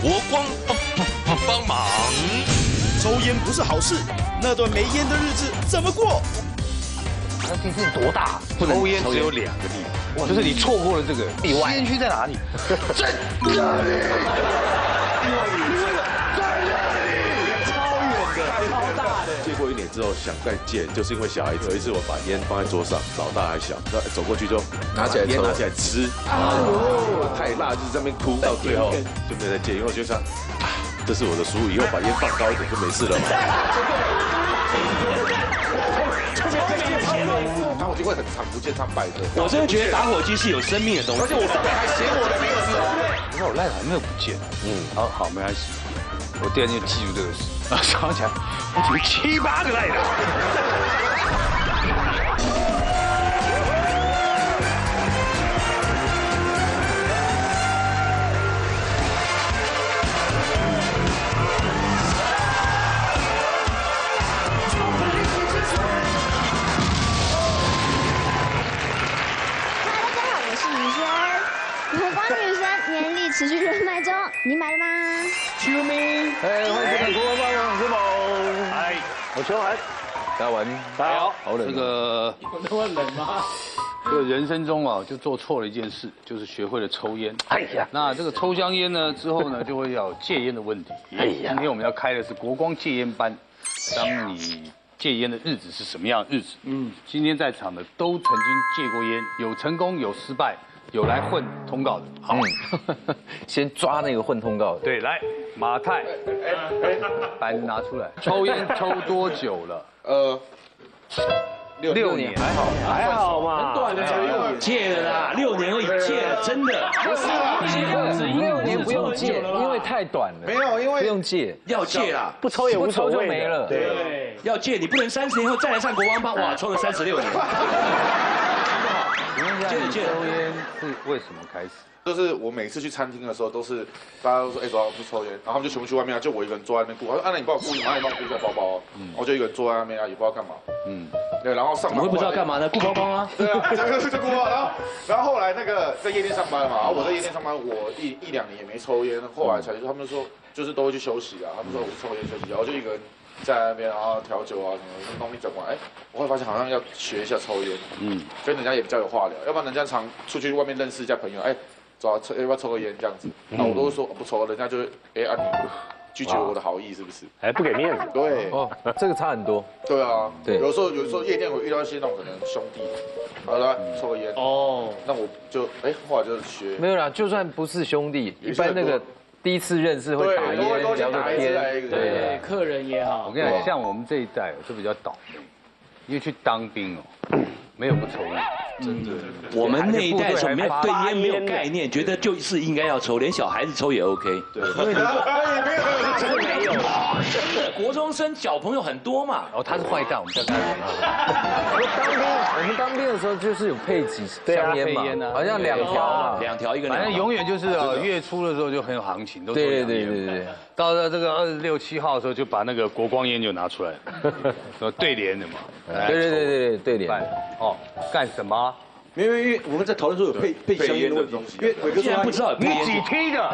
欢迎收看《国光帮帮帮忙》。抽烟不是好事，那段没烟的日子怎么过？那地震多大？不能抽烟只有两个地方，就是你错过了这个地外吸烟区在哪里？戒 过一年之后想再戒，就是因为小孩子。有一次我把烟放在桌上，老大还小，那走过去就拿起来抽烟拿起来吃，啊，太辣，就是在那边哭，到最后就没有再戒，因为我就想，啊，这是我的输，以后把烟放高一点就没事了嘛。打火机会很长不见，它摆的。我真的觉得打火机是有生命的东西。而且我上面还写我的名字哦。你看我赖还没有不见。嗯，好好没关系，我第二天就记住这个事。啊，早上起来，我举七八个赖的。嗨，大家好，我是雨轩。国光女神年历持续热卖中，你买了吗？哎，欢迎收看《国光帮忙》，我是某。哎，我邱涵，大家晚，大家好，好冷。这个有那么冷吗？这个人生中啊，就做错了一件事，就是学会了抽烟。哎呀，那这个抽香烟呢，之后呢，就会有戒烟的问题。哎呀，今天我们要开的是国光戒烟班。当你戒烟的日子是什么样的日子？嗯，今天在场的都曾经戒过烟，有成功，有失败，有来混通告的。好，先抓那个混通告的。对，来，马太，把你拿出来。抽烟抽多久了？呃，六年，还好，还好嘛，很短的，六年戒了啦，六年而已，戒了，真的。不是啊，六年不用戒，因为太短了。没有，因为不用戒，要戒啦，不抽也无所谓，就没了。对，要戒，你不能三十年后再来上国王吧，哇，抽了三十六年。戒了戒，抽烟是为什么开始？就是我每次去餐厅的时候，都是大家都说，哎，走啊，不抽烟，然后他们就全部去外面啊，就我一个人坐在那边顾。他说，啊，那你帮我顾一下，你帮我顾一下包包啊。嗯，我就一个人坐在那边啊，也不知道干嘛。嗯，对，然后上班我也不知道干嘛呢？顾包包啊。对啊，就就顾包。然后，然后后来那个在夜店上班嘛，然后我在夜店上班，我一一两年也没抽烟，后来才说他们说就是都会去休息啊，他们说我抽烟休息，然后就一个人在那边，然后调酒啊什么，弄一整晚。哎，我会发现好像要学一下抽烟，嗯，跟人家也比较有话聊，要不然人家常出去外面认识一下朋友，哎。走啊，抽要不要抽个烟这样子？那我都会说不抽，人家就会哎啊你拒绝我的好意是不是？哎不给面子。对，哦，这个差很多。对啊，对，有时候有时候夜店会遇到一些那种可能兄弟，好了抽个烟哦，那我就哎后来就学。没有啦，就算不是兄弟，一般那个第一次认识会打烟聊个天，对，客人也好。我跟你讲，像我们这一代就比较倒霉，因为去当兵哦，没有不抽烟。真的，我们那一代时候没有对烟没有概念，觉得就是应该要抽，连小孩子抽也 OK。对，没有，真的没有。国中生小朋友很多嘛。然后他是坏蛋，我们叫他。我当兵，我们当兵的时候就是有配几香烟嘛，好像两条嘛，两条一个。反正永远就是啊，月初的时候就很有行情，都对对对对。到了这个二十六七号的时候，就把那个国光烟就拿出来，说对联的嘛。对对对对对对联。哦，干什么？因为因为我们在讨论说有配配香烟的东西，因为伟哥说不知道你几梯的？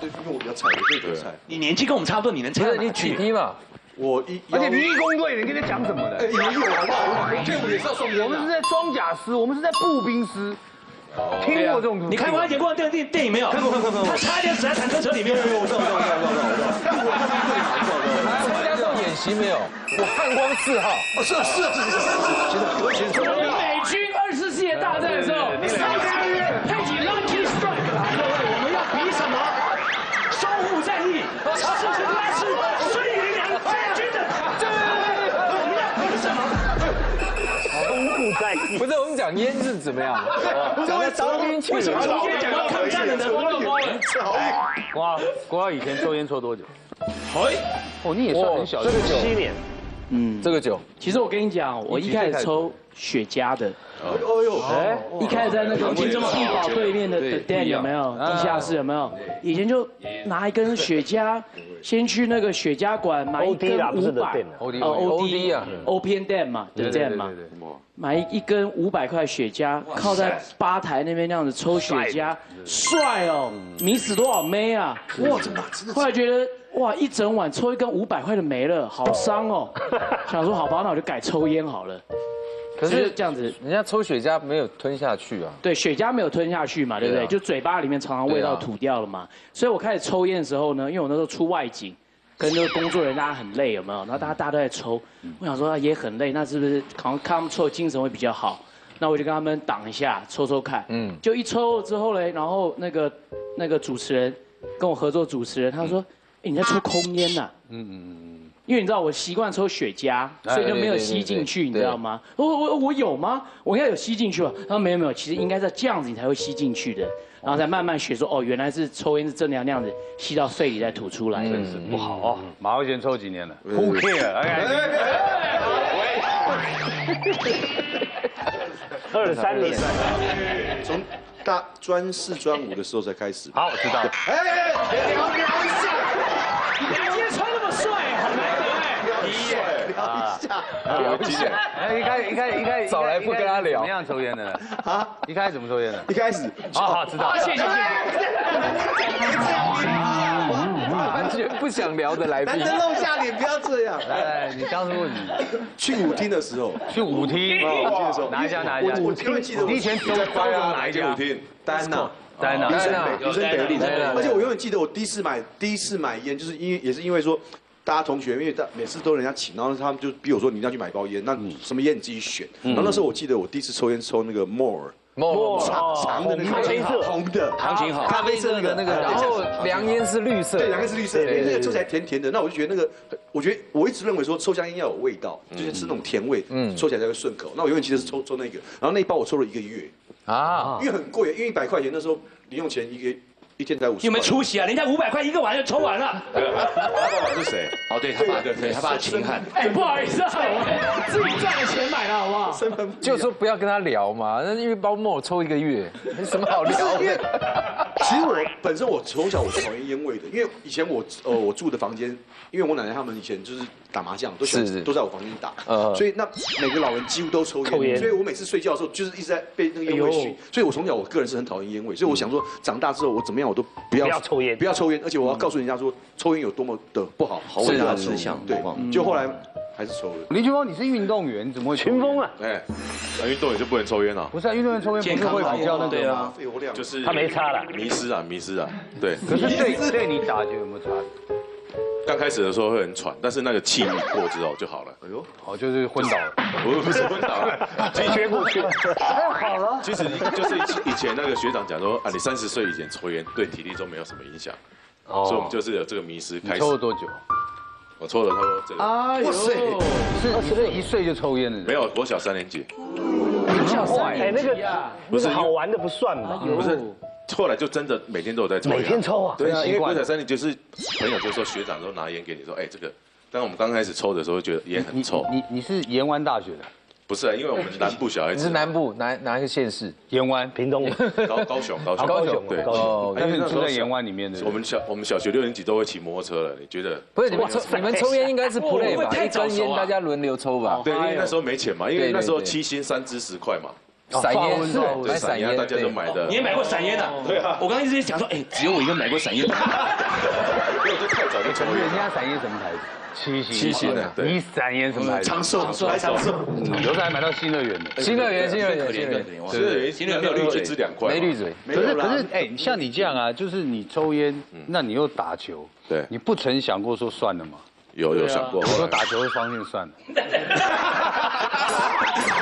对，因为我比较菜，我比较菜。你年纪跟我们差不多，你能猜？你几梯嘛？我一，而且你义工队，你跟他讲什么的？也有好不好？这我也是要送。我们是在装甲师，我们是在步兵师。听过这种？你看过《演过电电电影没有？看过看过看过。他差点死在坦克车里面。没有没有，我知道我知道我知道我知道我知道。看过看过。来，参加过演习没有？我汉光四号。哦，是是是是是是。美军二次世界大战的时候，三个月配起 Lucky Strike，各位，我们要比什么？淞沪战役，是是是是孙云良将军的，我们要比什么？淞沪战役不是我们讲烟是怎么样？讲在当兵去，为什么中间讲到抗战的呢？国国华以前抽烟抽多久？哎，哦，你也算很小，这个七年。嗯，这个酒，其实我跟你讲，我一开始抽雪茄的。哦呦，哎，一开始在那个金宝对面的的店有没有？地下室有没有？以前就拿一根雪茄，先去那个雪茄馆买一根五百，O D O D 啊，O P N D 嘛，对对嘛，买一根五百块雪茄，靠在吧台那边那样子抽雪茄，帅哦，迷死多少妹啊！哇，后来觉得哇，一整晚抽一根五百块的没了，好伤哦，想说好吧，那我就改抽烟好了。可是这样子，人家抽雪茄没有吞下去啊。对，雪茄没有吞下去嘛，对不对？就嘴巴里面常常味道吐掉了嘛。所以我开始抽烟的时候呢，因为我那时候出外景，跟那个工作人员大家很累，有没有？然后大家大家都在抽，我想说也很累，那是不是好像看他们抽精神会比较好？那我就跟他们挡一下，抽抽看。嗯。就一抽之后嘞，然后那个那个主持人跟我合作主持人，他说：“哎，你在抽空烟呐？”嗯嗯嗯。因为你知道我习惯抽雪茄，所以就没有吸进去，你知道吗？我我我有吗？我应该有吸进去吧？他说没有没有，其实应该是这样子你才会吸进去的，然后再慢慢学说哦，原来是抽烟是真的要那样子吸到肺里再吐出来，真是不好哦。马慧贤抽几年了？Who care？二十三年，从大专四专五的时候才开始。好，我知道。哎，聊聊一下，你今天穿那么帅，好难。聊一下，哎，一开一开一开早来不跟他聊。怎么样抽烟的？啊，一开始怎么抽烟的？一开始，好好知道。谢谢谢谢。完全不想聊的来宾，露下脸，不要这样。来来，你当初去舞厅的时候，去舞厅，舞厅的时候，哪一家哪一家？我因为记得，你以前在高雄哪一家舞厅？丹娜，丹娜，女生北，女生北丽。而且我永远记得，我第一次买第一次买烟，就是因为也是因为说。大家同学，因为大每次都人家请，然后他们就逼我说你一定要去买包烟，那什么烟你自己选。然后那时候我记得我第一次抽烟抽那个 more，more 长长的那个咖啡色。红的，行情好，咖啡色那个那个，然后凉烟是绿色，对，凉烟是绿色，那个抽起来甜甜的。那我就觉得那个，我觉得我一直认为说抽香烟要有味道，就是吃那种甜味，嗯，抽起来才会顺口。那我永远记得是抽抽那个，然后那一包我抽了一个月，啊，因为很贵，因为一百块钱那时候零用钱一个。一天才五十，有没有出息啊？人家五百块一个碗就抽完了。他爸爸是谁？哦，对他爸，对他爸秦汉。哎，不好意思啊，我自己赚的钱买的，好不好？就说不要跟他聊嘛，那因为包墨抽一个月，没什么好聊的。其实我本身我从小我是讨厌烟味的，因为以前我呃我住的房间，因为我奶奶他们以前就是打麻将，都喜都在我房间打，所以那每个老人几乎都抽烟，所以我每次睡觉的时候就是一直在被那个烟味熏，所以我从小我个人是很讨厌烟味，所以我想说长大之后我怎么样我都不要抽烟，不要抽烟，而且我要告诉人家说抽烟有多么的不好，好伟大的思想，对，就后来。还是抽了林俊峰，你是运动员，怎么会群峰啊？哎，那运动员就不能抽烟了？不是啊，运动员抽烟不是会比较那个吗？就是他没差了，迷失啊，迷失啊，对。可是对对你打就有没有差？刚开始的时候会很喘，但是那个气过之后就好了。哎呦，好就是昏倒了，不不是昏倒了，直接过去，好了。其实就是以前那个学长讲说啊，你三十岁以前抽烟对体力都没有什么影响，所以我们就是有这个迷失开始。抽了多久？我抽了，他说这个。哎呦，是是一岁就抽烟了？没有，我小三年级。小坏，哎，那个不是好玩的不算嘛？不是，后来就真的每天都有在抽。每天抽啊？对啊，因为国小三年就是朋友就说学长都拿烟给你说，哎，这个。但我们刚开始抽的时候觉得烟很臭。你你是延湾大学的？不是啊，因为我们南部小孩子。你是南部哪哪一个县市？盐湾、屏东、高高雄、高雄、高雄对。哦，但是住在盐湾里面的。我们小我们小学六年级都会骑摩托车了，你觉得？不是你们抽你们抽烟应该是不累吧？一根烟大家轮流抽吧。对，因为那时候没钱嘛，因为那时候七星三支十块嘛。散烟是，对散烟大家都买的。你也买过散烟的？对啊。我刚刚一直在想说，哎，只有我一个买过散烟。因为我太早就抽烟。人家散烟什么牌子？七星，七星的，你散烟什么牌子？长寿，长寿，有时候还买到新乐园的。新乐园，新乐园，新乐园，新乐园，新乐园没有绿嘴，只两块，没绿嘴。可是可是，哎，像你这样啊，就是你抽烟，那你又打球，对，你不曾想过说算了吗？有有想过，我说打球会方便算了。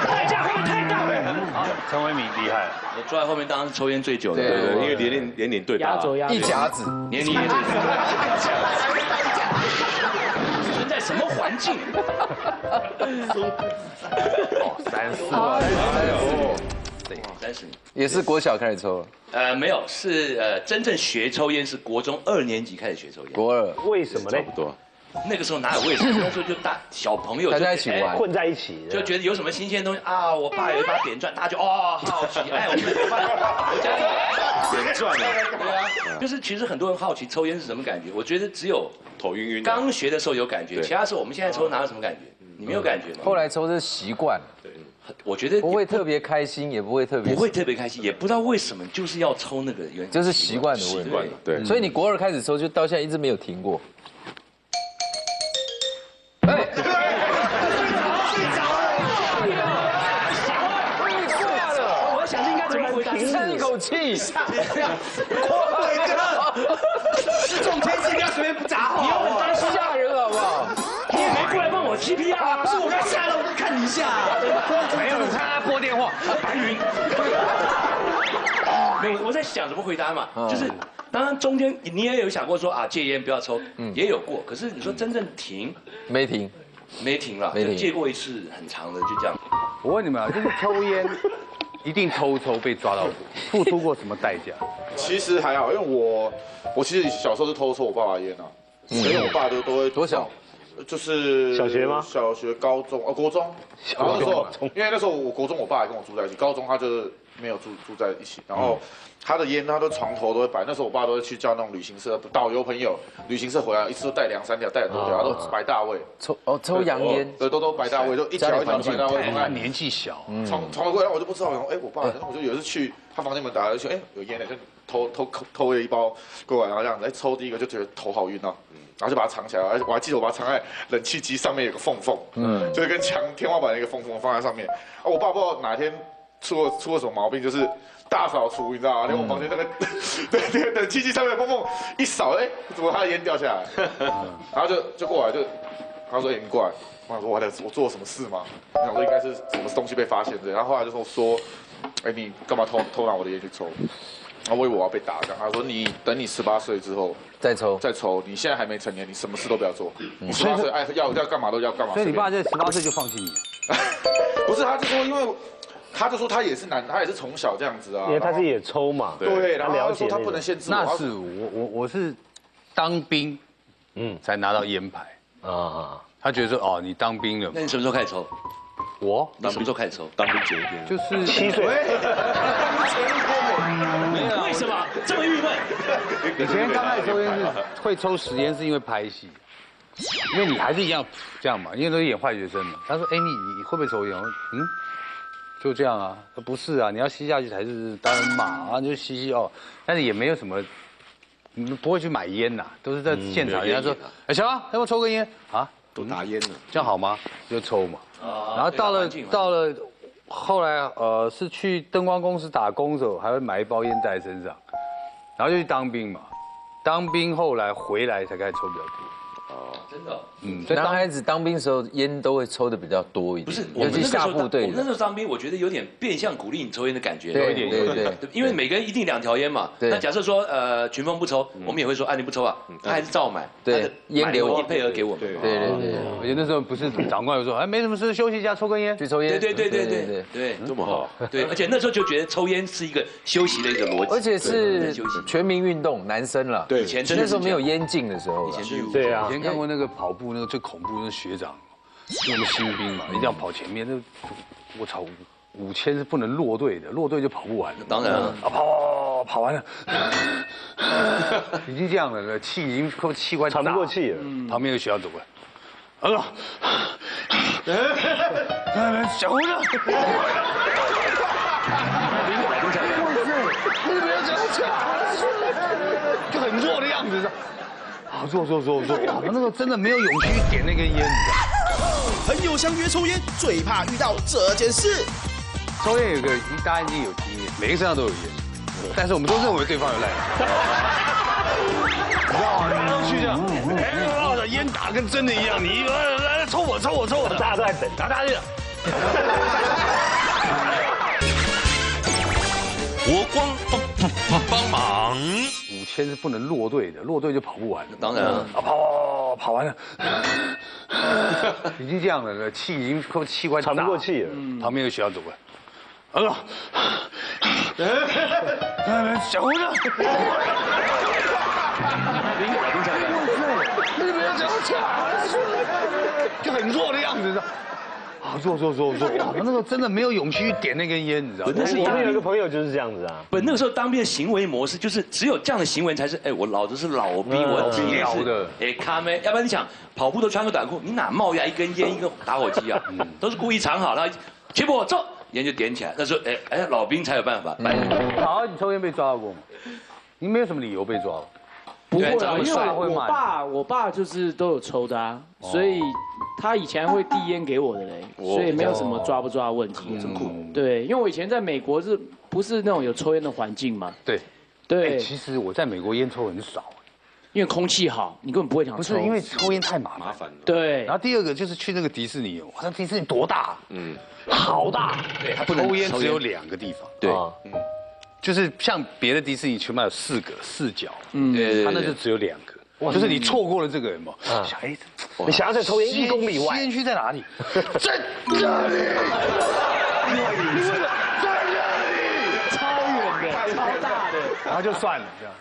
陈伟敏厉害，我坐在后面当然是抽烟最久的，对对，因为年龄年龄对吧，一甲子，年龄最存在什么环境？哦，三四，哎呦，对，三十年，也是国小开始抽。呃，没有，是呃真正学抽烟是国中二年级开始学抽烟。国二，为什么呢？差不多。那个时候哪有卫生？那时候就大小朋友大家一起玩，混在一起，就觉得有什么新鲜东西啊，我爸有一把扁钻，大家就哦好奇，哎，我们怎么办？我家里扁钻对啊，就是其实很多人好奇抽烟是什么感觉，我觉得只有头晕晕，刚学的时候有感觉，其他时候我们现在抽哪有什么感觉？你没有感觉吗？后来抽是习惯，对，我觉得不会特别开心，也不会特别不会特别开心，也不知道为什么就是要抽那个原就是习惯的问题，对，所以你国二开始抽，就到现在一直没有停过。一下，过一个。这种天气不要随便砸好，你又很担心吓人好不好？你也没过来帮我 TP 啊？不是我刚下了，我就看你一下。没有，他拨电话，白云。没有，我在想怎么回答嘛，就是当然中间你也有想过说啊戒烟不要抽，也有过，可是你说真正停没停，没停了，就戒过一次很长的就这样。我问你们啊，就是抽烟。一定偷偷被抓到过，付出过什么代价？其实还好，因为我我其实小时候是偷抽我爸爸烟啊，所以我爸都都会多小，就是小学吗？小学、高中啊，国中。然后那时候，因为那时候我国中我爸还跟我住在一起，高中他就是没有住住在一起，然后。他的烟，他的床头都会摆。那时候我爸都会去叫那种旅行社导游朋友，旅行社回来一次都带两三条，带很多条，都摆大卫。抽哦，抽洋烟，对，都都摆大卫，都一条一条摆大卫。他年纪小，床床头柜，然后我就不知道，然后哎，我爸，我就有一次去他房间门打开，就哎有烟的，就偷偷偷偷了一包过来，然后这样子，哎抽第一个就觉得头好晕啊，然后就把它藏起来，而且我还记得我把它藏在冷气机上面有个缝缝，嗯，就是跟墙天花板的一个缝缝放在上面。啊，我爸不知道哪天出了出了什么毛病，就是。大扫除，你知道吗？连我房间那个，对那个冷气机上面的缝缝一扫，哎，怎么他的烟掉下来？然后就就过来，就他说：“哎，你过来。”我想说：“我在我做了什么事吗？”我想说应该是什么东西被发现的。然后后来就说：“说，哎，你干嘛偷偷拿我的烟去抽？”然后我以为我要被打，这样他说：“你等你十八岁之后再抽，再抽。你现在还没成年，你什么事都不要做。你十八岁爱要要干嘛都要干嘛。”所以你爸在十八岁就放弃你？不是，他就说因为。他就说他也是男，他也是从小这样子啊，因为他是也抽嘛，对，然后了解他不能限制。那是我我我是当兵，嗯，才拿到烟牌啊。他觉得说哦，你当兵了，那你什么时候开始抽？我你什么时候开始抽？当兵前一天，就是七岁。为什么这么郁闷？以前刚开始抽烟是会抽十烟，是因为拍戏，因为你还是一样这样嘛，因为都是演坏学生嘛。他说哎，你你会不会抽烟？我说嗯。就这样啊，不是啊，你要吸下去才是当然嘛啊，就吸吸哦，但是也没有什么，你们不会去买烟呐，都是在现场。人家说，哎，小王，要不要抽根烟啊？都打烟了，这样好吗？就抽嘛。然后到了到了后来呃，是去灯光公司打工的时候，还会买一包烟在身上，然后就去当兵嘛。当兵后来回来才开始抽比较多。哦，真的，嗯，男孩子当兵的时候烟都会抽的比较多一点，不是，尤其下部队。我那时候当兵，我觉得有点变相鼓励你抽烟的感觉，有一点，对？对，因为每个人一定两条烟嘛。那假设说，呃，群峰不抽，我们也会说，啊，你不抽啊，他还是照买，对，烟给我，配合给我们。对对对，而且那时候不是长官有说，哎，没什么事，休息一下，抽根烟，去抽烟。对对对对。对对，这么好。对，而且那时候就觉得抽烟是一个休息的一个逻辑，而且是全民运动，男生了。对，以前那时候没有烟禁的时候，以前是。对啊，以前看过那个跑步。那个最恐怖，那个学长，那个新兵嘛，一定要跑前面。那我操，五千是不能落队的，落队就跑不完。当然啊，跑跑跑完了，已经这样了，气已经快气快喘不过气了。旁边有学长走过来，哎呦，小胡子，就很弱的样子。做做做做，我 那个真的没有勇气去点那根烟。朋友相约抽烟，最怕遇到这件事。抽烟有个，大家已经有经验，每个身上都有烟，但是我们都认为对方有赖。哇，去这样，哎，烟打跟真的一样，你来来抽我抽我抽我，大家都在等，大家去。我光帮帮忙！五千是不能落队的，落队就跑不完。当然啊，跑跑跑完了，已经这样了，气已经快气快喘不过气了。旁边有学校走过来，啊，小胡子，林强那个没有讲就很弱的样子，啊，弱弱弱弱，那时候真的没有勇气去点那根烟，你知道吗？我们有一个朋友就是这样子啊。不，那个时候当兵的行为模式就是只有这样的行为才是，哎，我老子是老兵，我体力的，哎，咖啡，要不然你想跑步都穿个短裤，你哪冒呀一根烟一个打火机啊？都是故意藏好，然后结果走，烟就点起来。那时候，哎哎，老兵才有办法。好，你抽烟被抓过吗？你没有什么理由被抓。不会啊，因为我爸，我爸就是都有抽的啊，所以他以前会递烟给我的嘞，所以没有什么抓不抓的问题。真酷。对，因为我以前在美国是不是那种有抽烟的环境嘛？对，对。其实我在美国烟抽很少，因为空气好，你根本不会想抽。不是因为抽烟太麻烦了。对。然后第二个就是去那个迪士尼，哇，那迪士尼多大？嗯，好大。对，他抽烟只有两个地方。对，嗯。就是像别的迪士尼，起码有四个四角，嗯，对他那就只有两个，就是你错过了这个人嘛，想哎，你想要再抽烟一公里外，吸烟区在哪里？在这里，另外一个在这里，超远的，超大的，然后就算了这样。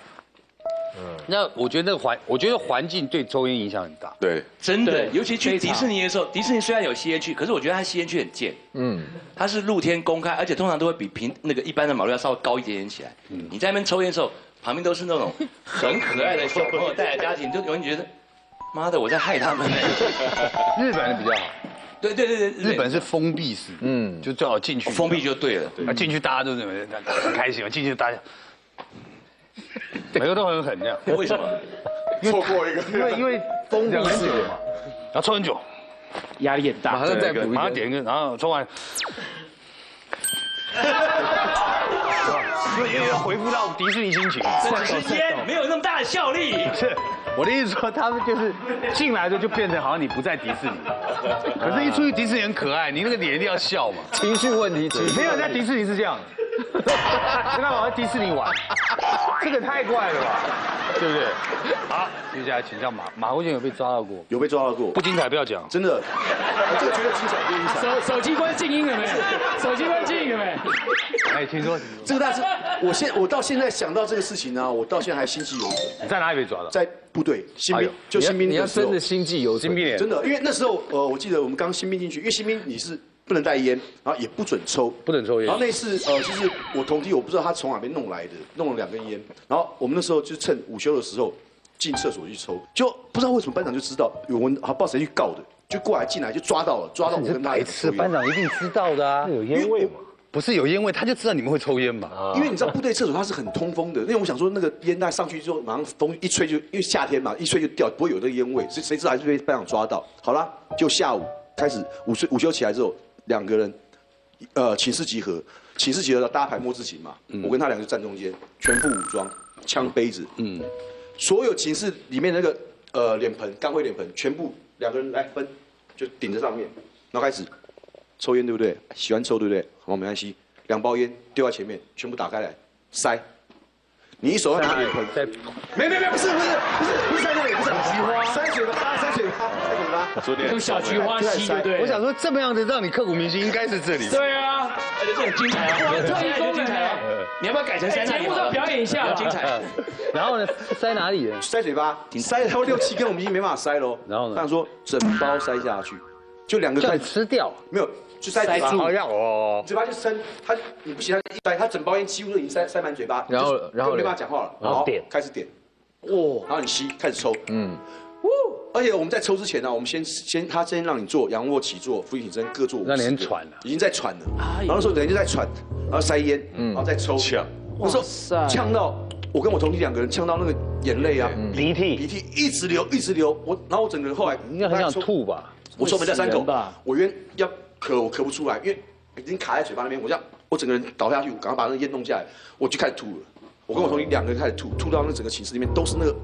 嗯，那我觉得那个环，我觉得环境对抽烟影响很大。对，真的，尤其去迪士尼的时候，迪士尼虽然有吸烟区，可是我觉得它吸烟区很贱。嗯，它是露天公开，而且通常都会比平那个一般的马路要稍微高一点点起来。嗯，你在那边抽烟的时候，旁边都是那种很可爱的小朋友带来家庭，就有人觉得，妈的，我在害他们。日本的比较好。对对对对，日本是封闭式，嗯，就最好进去。封闭就对了，啊，进去大家都认为很开心嘛，进去大家。每个都很狠这样，为什么？错过一个，因为因为封闭式的嘛，然后抽很久，压力很大，马上再补，马上点一个，然后抽完，因为因为要回复到迪士尼心情，这时间没有那么大的效力。是，我的意思说，他们就是进来的就变成好像你不在迪士尼，可是一出去迪士尼很可爱，你那个脸一定要笑嘛，情绪问题，没有在迪士尼是这样。现在我在迪士尼玩，这个太怪了吧，对不对？好，接下来请教马马国军有被抓到过？有被抓到过，不精彩不要讲，真的。这个绝对精彩，不精彩。手手机关静音了没？手机关静音了没？哎，听说这个大是，我现我到现在想到这个事情呢，我到现在还心悸犹存。你在哪里被抓的？在部队新兵，就新兵你要真的心悸犹存，真的，因为那时候呃，我记得我们刚新兵进去，因为新兵你是。不能带烟，然后也不准抽，不准抽烟。然后那次呃，就是我同梯，我不知道他从哪边弄来的，弄了两根烟。然后我们那时候就趁午休的时候进厕所去抽，就不知道为什么班长就知道，有不知道谁去告的，就过来进来就抓到了，抓到我跟他。白痴，班长一定知道的啊，有烟味嘛？不是有烟味，他就知道你们会抽烟嘛。因为你知道部队厕所它是很通风的，因为我想说那个烟袋上去之后，马上风一吹就，因为夏天嘛，一吹就掉，不会有那个烟味。谁谁知道还是被班长抓到？好了，就下午开始午睡午休起来之后，两个人。呃，寝室集合，寝室集合，大家排摸字形嘛。我跟他两个就站中间，全副武装，枪杯子，嗯，所有寝室里面那个呃脸盆，钢灰脸盆，全部两个人来分，就顶在上面，然后开始抽烟，对不对？喜欢抽，对不对？好，没关系，两包烟丢在前面，全部打开来塞。你一手要拿脸盆，没没没，不是不是不是不是塞那里，不是菊花，塞嘴巴，塞嘴巴，塞水吧，用小菊花吸，对不对？我想说这么样子让你刻骨铭心，应该是这里。对啊，而且这很精彩啊，特别精彩啊！你要不要改成塞节目上表演一下？精彩。然后呢，塞哪里？塞嘴巴，塞他六七根，我们已经没办法塞喽。然后呢？他说整包塞下去，就两个块吃掉，没有。就塞嘴巴，哦，嘴巴就伸，他你不行，他一塞，他整包烟几乎都已经塞塞满嘴巴，然后然后没办法讲话了，然后点。开始点，哇，然后你吸开始抽，嗯，而且我们在抽之前呢，我们先先他先让你做仰卧起坐、俯卧撑各做，让你喘了，已经在喘了，然后那时候等于就在喘，然后塞烟，嗯，然后再抽，呛，那时候呛到我跟我同弟两个人呛到那个眼泪啊，鼻涕。鼻涕一直流一直流，我然后我整个人后来应该很想吐吧，我抽没在三口，我原要。咳我咳不出来，因为已经卡在嘴巴那边。我这样，我整个人倒下去，我赶快把那个烟弄下来，我就开始吐了。我跟我同学两个人开始吐，吐到那整个寝室里面都是那个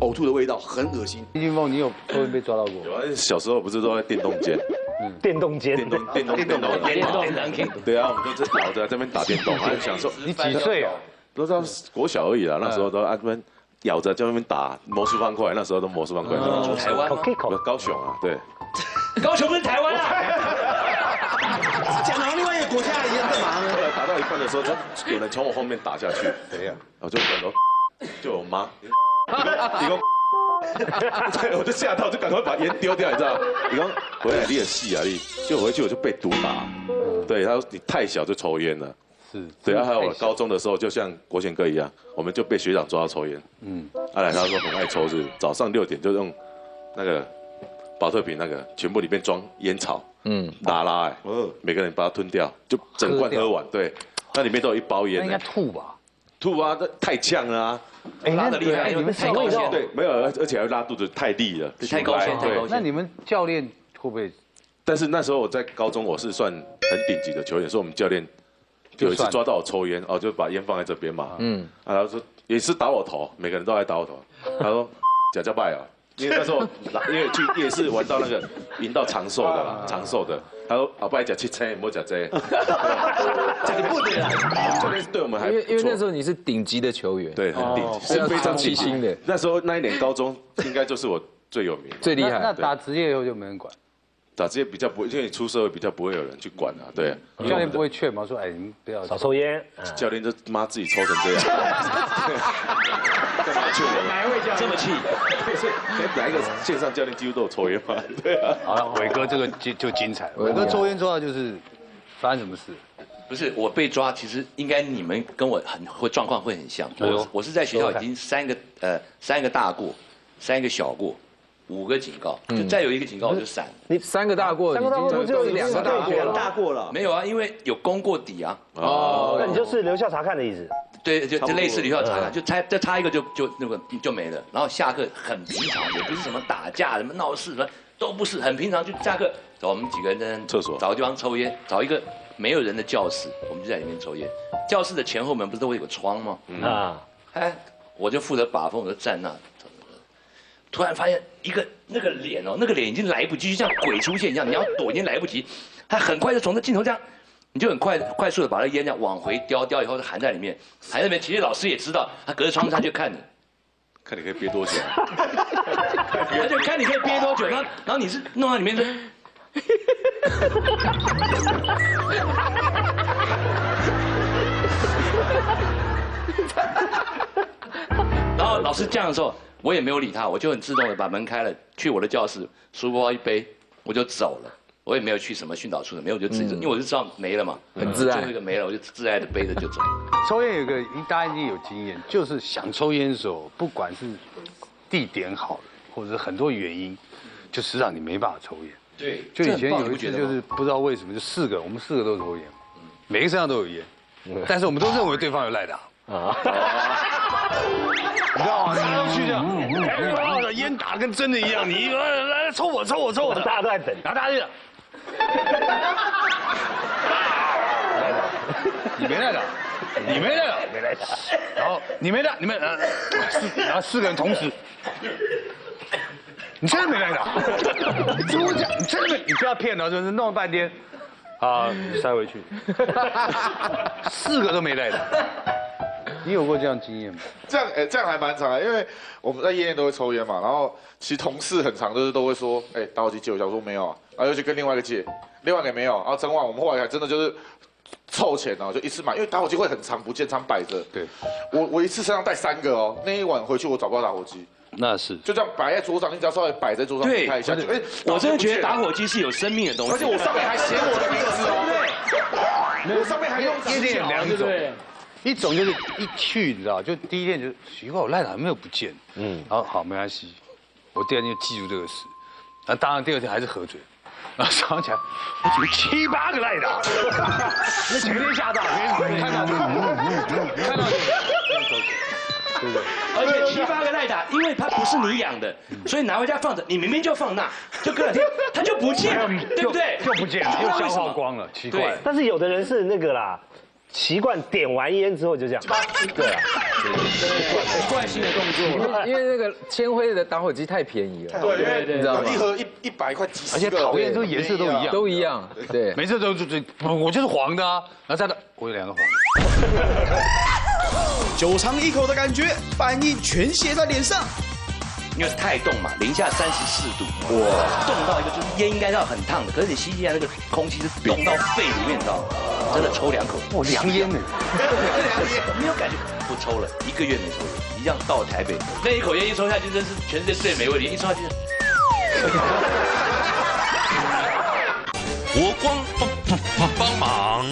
呕吐的味道，很恶心。李俊峰，你有抽烟被抓到过？有啊，小时候不是都在电动间？嗯，电动间，电动电动电动电动电动。对啊，我们都在老在这边打电动，还享受。你几岁啊？都知道国小而已啦，那时候都啊这边咬着在那边打魔术方块，那时候都魔术方块。台湾？高雄啊，对。高雄不是台湾啊？讲到另外一个国家一样干嘛呢？后来打到一半的时候，就有人从我后面打下去，怎样？然后就转头，就我妈。对，我就吓到，就赶快把烟丢掉，你知道？你刚回来你也细啊，你就回去我就被毒打。对，他说你太小就抽烟了。是。对啊，还有我高中的时候，就像国贤哥一样，我们就被学长抓到抽烟。嗯。阿来他说很爱抽，是早上六点就用那个保特瓶那个，全部里面装烟草。嗯。拉拉哎，每个人把它吞掉，就整罐喝完。对。那里面都有一包烟。应该吐吧？吐啊，这太呛了啊。拉的厉害，你们太高鲜，对，没有，而而且还拉肚子太厉了，太高鲜，太高鲜。那你们教练会不会？但是那时候我在高中，我是算很顶级的球员，所以我们教练就有一次抓到我抽烟，哦，就把烟放在这边嘛，嗯，然后说也是打我头，每个人都来打我头，他说 假叫拜啊。因为那时候，因为去夜市玩到那个赢到长寿的啦，长寿的。他说：“啊，不爱讲七车，莫讲 这。”这里不对啊！教练对我们还因为因为那时候你是顶级的球员，对，很顶级，是非常细心的。那时候那一年高中应该就是我最有名、最厉害。那打职业以后就没人管。打职业比较不会，因为你出社会比较不会有人去管啊。对，教练不会劝吗？说：“哎，你不要少抽烟。”教练就妈自己抽成这样。干嘛劝我？哪一位教练这么气？哪一个线上教练几乎都有抽烟嘛？对啊。好了，伟哥这个就就精彩。伟哥抽烟抽到就是发生什么事？不是我被抓，其实应该你们跟我很会状况会很像。我我是在学校已经三个呃三个大过，三个小过，五个警告，就再有一个警告我就闪。你三个大过，三个大过就两个大过，大过了。没有啊，因为有功过底啊。哦，那你就是留校查看的意思。对，就就类似留校查看，就差再差一个就就那个就没了。然后下课很平常，也不是什么打架、什么闹事，什么都不是，很平常。就下课，走，我们几个人在厕所找个地方抽烟，找一个。没有人的教室，我们就在里面抽烟。教室的前后门不是都会有个窗吗？啊，哎，我就负责把风，我就站那。突然发现一个那个脸哦，那个脸已经来不及，就像鬼出现一样，你要躲已经来不及。他很快就从那镜头这样，你就很快快速的把那烟这样往回叼，叼以后就含在里面，含在里面。其实老师也知道，他隔着窗他就看你，看你可以憋多久，他就看你可以憋多久。然后然后你是弄到里面的。然后老师这样的时候，我也没有理他，我就很自动的把门开了，去我的教室，书包一背，我就走了。我也没有去什么训导处的，没有，我就自己，因为我就知道没了嘛，很自然，就那个没了，我就自爱的背着就走。抽烟有个大家一定有经验，就是想抽烟的时候，不管是地点好了，或者是很多原因，就实际上你没办法抽烟。对，就以前有一次，就是不知道为什么，就四个，我们四个都抽烟，每个身上都有烟，但是我们都认为对方有赖打。啊，你知道吗？大家都去这样，烟打跟真的一样，你来来抽我抽我抽我，大家都在等，然后大家就，你没来打，你没来打，没来打，然后你没来，你们呃，然后四个人同时。你真的没来打？你跟我讲，你真的没？你不要骗了，就是弄了半天，啊，塞回去，四个都没来打。你有过这样经验吗？这样，哎，这样还蛮长的，因为我们在夜店都会抽烟嘛，然后其实同事很长都是都会说，哎，打火机借我一下，我说没有啊，然后又去跟另外一个借，另外一个没有，然后整晚我们后来还真的就是凑钱哦，就一次买，因为打火机会很长不见，常摆着。对，我我一次身上带三个哦，那一晚回去我找不到打火机。那是就这样摆在桌上，你只要稍微摆在桌上看一下，哎，我真的觉得打火机是有生命的东西，而且我上面还写我的名字哦，对，我上面还用一点两种，一种就是一去你知道，就第一天就奇怪，我赖哪没有不见，嗯，然后好没关系，我第二天就记住这个事，那当然第二天还是喝醉，然后早上起来，我怎么七八个赖打，那全天吓到，看到看到。对对？而且七八个赖打，因为它不是你养的，所以拿回家放着，你明明就放那，就隔两天它就不见了，对不对？就不见了，又消耗光了，奇怪。但是有的人是那个啦，习惯点完烟之后就这样，对啊，惯性的动作，因为那个千灰的打火机太便宜了，对对对，你知道吗？一盒一一百块，而且讨厌这个颜色都一样，都一样，对，每次都就就我就是黄的啊，然后再的我有两个黄的。酒尝一口的感觉，反应全写在脸上。因为太冻嘛，零下三十四度，哇，冻到一个就是烟应该要很烫的，可是你吸进来那个空气是冻到肺里面，你知道吗？真的抽两口，哇，凉烟呢，没有感觉，不抽了一个月没抽，一样到台北，那一口烟一抽下去，真是全世界最美味的，一抽下去。国光帮帮帮忙！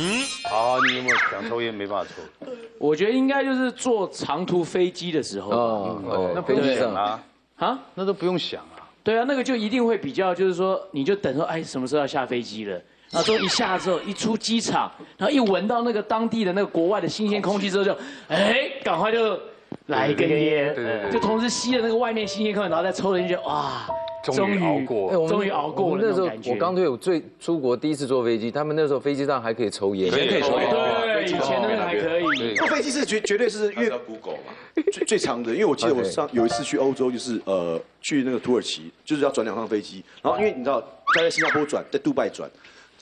好，你有没有想抽烟没办法抽？我觉得应该就是坐长途飞机的时候。哦，那飞机上啊，啊，那都不用想啊。对啊，那个就一定会比较，就是说，你就等说，哎，什么时候要下飞机了？然后说一下之后，一出机场，然后一闻到那个当地的那个国外的新鲜空气之后，就，哎，赶快就来一根烟，就同时吸了那个外面新鲜空气，然后再抽了一就哇。终于熬过，终于熬过了。那时候我刚退伍，最出国第一次坐飞机，他们那时候飞机上还可以抽烟，可以抽烟。对，以前那个还可以。坐飞机是绝绝对是因为 Google 嘛，最最长的。因为我记得我上有一次去欧洲，就是呃去那个土耳其，就是要转两趟飞机。然后因为你知道他，在新加坡转，在杜拜转，